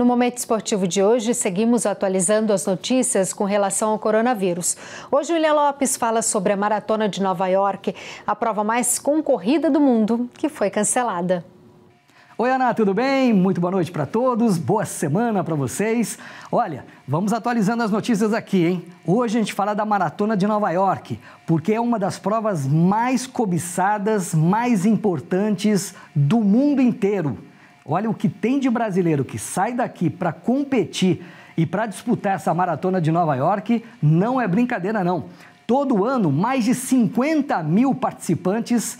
No momento esportivo de hoje, seguimos atualizando as notícias com relação ao coronavírus. Hoje, William Lopes fala sobre a maratona de Nova York, a prova mais concorrida do mundo, que foi cancelada. Oi, Ana, tudo bem? Muito boa noite para todos, boa semana para vocês. Olha, vamos atualizando as notícias aqui, hein? Hoje a gente fala da Maratona de Nova York, porque é uma das provas mais cobiçadas, mais importantes do mundo inteiro. Olha o que tem de brasileiro que sai daqui para competir e para disputar essa Maratona de Nova York, não é brincadeira, não. Todo ano, mais de 50 mil participantes,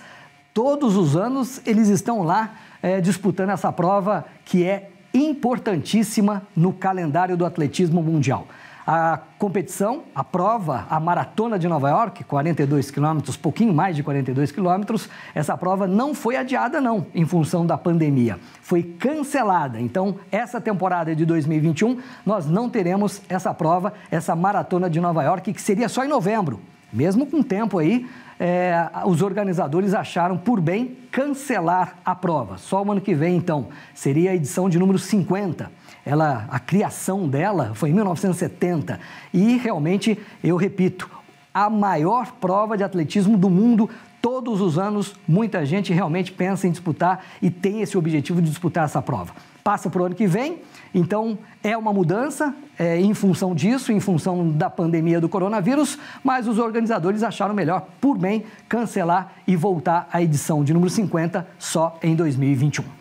todos os anos, eles estão lá é, disputando essa prova que é importantíssima no calendário do atletismo mundial. A competição, a prova, a maratona de Nova York, 42 quilômetros, pouquinho mais de 42 quilômetros, essa prova não foi adiada não, em função da pandemia. Foi cancelada. Então, essa temporada de 2021, nós não teremos essa prova, essa maratona de Nova York, que seria só em novembro. Mesmo com tempo aí, é, os organizadores acharam por bem cancelar a prova. Só o ano que vem, então, seria a edição de número 50. Ela, a criação dela foi em 1970 e realmente, eu repito, a maior prova de atletismo do mundo. Todos os anos, muita gente realmente pensa em disputar e tem esse objetivo de disputar essa prova. Passa para o ano que vem, então, é uma mudança é, em função disso, em função da pandemia do coronavírus, mas os organizadores acharam melhor, por bem, cancelar e voltar à edição de número 50 só em 2021.